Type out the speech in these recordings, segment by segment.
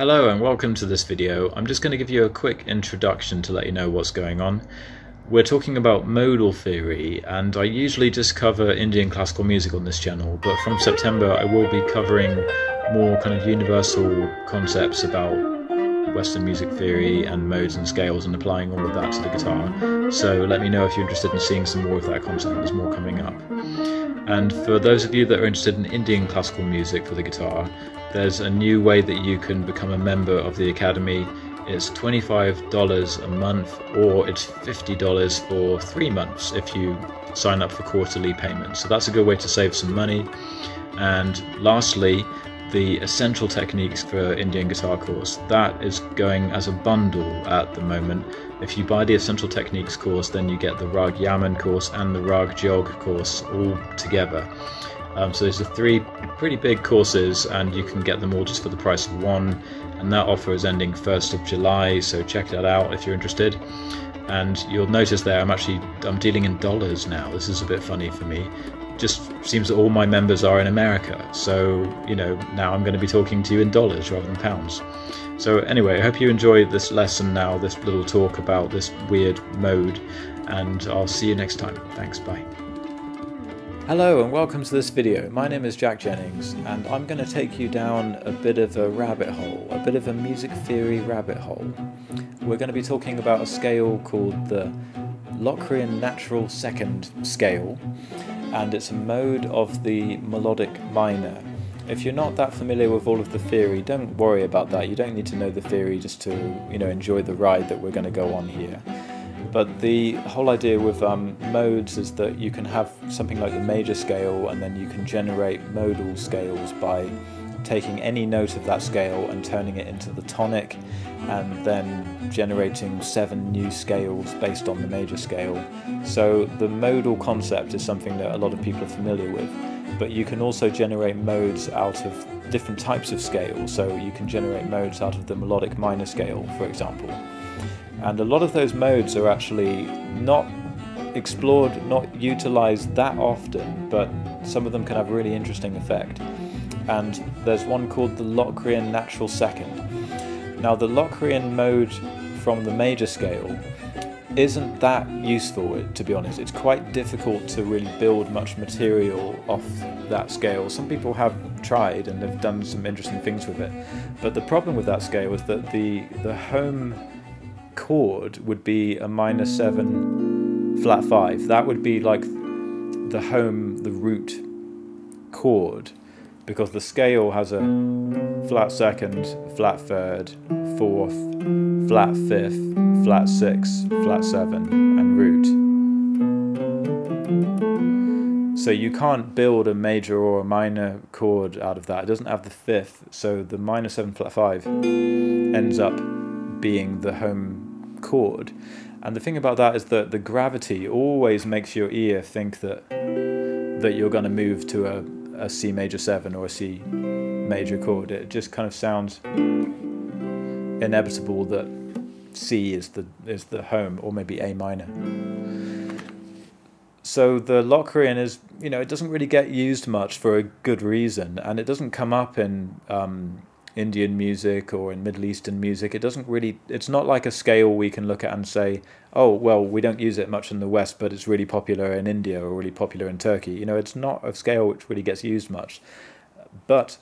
Hello and welcome to this video. I'm just going to give you a quick introduction to let you know what's going on. We're talking about modal theory and I usually just cover Indian classical music on this channel but from September I will be covering more kind of universal concepts about Western music theory and modes and scales and applying all of that to the guitar. So let me know if you're interested in seeing some more of that content, there's more coming up. And for those of you that are interested in Indian classical music for the guitar, there's a new way that you can become a member of the Academy. It's $25 a month or it's $50 for three months if you sign up for quarterly payments. So that's a good way to save some money. And lastly, the essential techniques for Indian guitar course. That is going as a bundle at the moment. If you buy the essential techniques course, then you get the Rag Yaman course and the Rag Jog course all together. Um, so those are three pretty big courses, and you can get them all just for the price of one. And that offer is ending 1st of July, so check that out if you're interested. And you'll notice there, I'm actually I'm dealing in dollars now. This is a bit funny for me just seems that all my members are in America. So, you know, now I'm going to be talking to you in dollars rather than pounds. So, anyway, I hope you enjoyed this lesson now, this little talk about this weird mode, and I'll see you next time. Thanks, bye. Hello and welcome to this video. My name is Jack Jennings and I'm going to take you down a bit of a rabbit hole, a bit of a music theory rabbit hole. We're going to be talking about a scale called the Locrian Natural Second Scale and it's a mode of the melodic minor. If you're not that familiar with all of the theory, don't worry about that. You don't need to know the theory just to you know enjoy the ride that we're going to go on here. But the whole idea with um, modes is that you can have something like the major scale and then you can generate modal scales by taking any note of that scale and turning it into the tonic and then generating seven new scales based on the major scale. So the modal concept is something that a lot of people are familiar with, but you can also generate modes out of different types of scales. So you can generate modes out of the melodic minor scale, for example. And a lot of those modes are actually not explored, not utilized that often, but some of them can have a really interesting effect. And there's one called the Locrian Natural Second. Now, the Locrian mode from the major scale isn't that useful, to be honest. It's quite difficult to really build much material off that scale. Some people have tried and have done some interesting things with it. But the problem with that scale is that the, the home chord would be a minor 7 flat 5. That would be like the home, the root chord because the scale has a flat second, flat third, fourth, flat fifth, flat six, flat seven, and root. So you can't build a major or a minor chord out of that. It doesn't have the fifth, so the minor seven flat five ends up being the home chord. And the thing about that is that the gravity always makes your ear think that that you're going to move to a a C major 7 or a C major chord. It just kind of sounds inevitable that C is the is the home or maybe A minor. So the Locrian is, you know, it doesn't really get used much for a good reason, and it doesn't come up in um, Indian music or in Middle Eastern music. It doesn't really, it's not like a scale we can look at and say, oh, well, we don't use it much in the West, but it's really popular in India or really popular in Turkey. You know, it's not a scale which really gets used much. But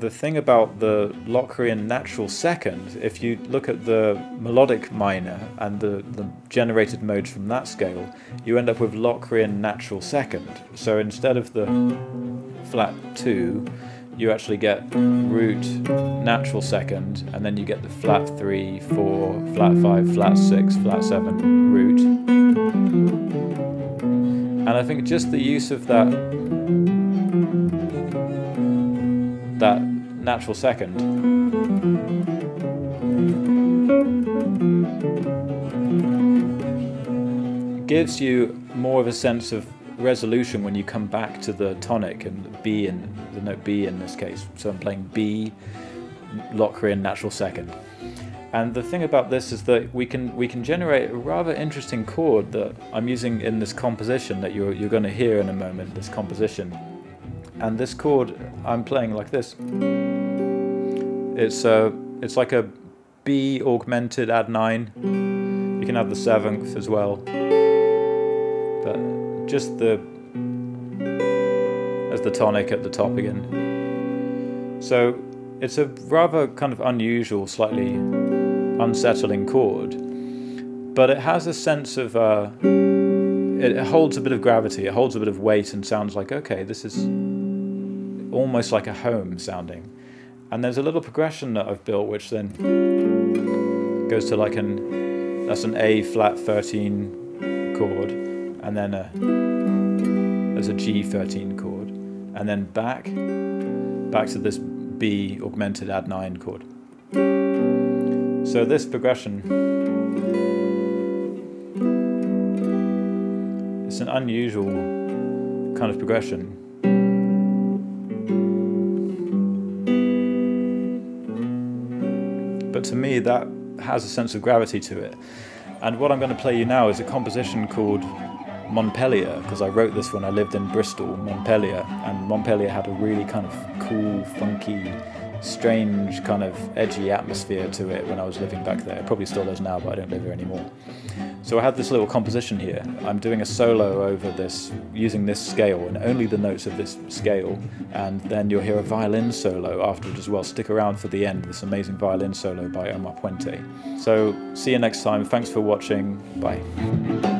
the thing about the Locrian natural second, if you look at the melodic minor and the, the generated modes from that scale, you end up with Locrian natural second. So instead of the flat 2, you actually get root natural second, and then you get the flat 3, 4, flat 5, flat 6, flat 7 root. And I think just the use of that that natural second gives you more of a sense of resolution when you come back to the tonic and B in the note B in this case. So I'm playing B, Locrian natural second. And the thing about this is that we can we can generate a rather interesting chord that I'm using in this composition that you're you're going to hear in a moment. This composition, and this chord I'm playing like this. It's a it's like a B augmented add 9. You can have the 7th as well. But just the as the tonic at the top again. So it's a rather kind of unusual, slightly unsettling chord, but it has a sense of uh, it holds a bit of gravity, it holds a bit of weight, and sounds like okay, this is almost like a home sounding. And there's a little progression that I've built, which then goes to like an that's an A flat 13 chord, and then a there's a G 13 chord, and then back back to this B augmented add 9 chord. So this progression it's an unusual kind of progression. But to me that has a sense of gravity to it. And what I'm going to play you now is a composition called Montpelier, because I wrote this when I lived in Bristol, Montpelier, and Montpelier had a really kind of cool, funky, strange, kind of edgy atmosphere to it when I was living back there. It probably still does now, but I don't live here anymore. So I have this little composition here. I'm doing a solo over this, using this scale, and only the notes of this scale, and then you'll hear a violin solo afterwards as well. Stick around for the end, this amazing violin solo by Omar Puente. So see you next time. Thanks for watching. Bye.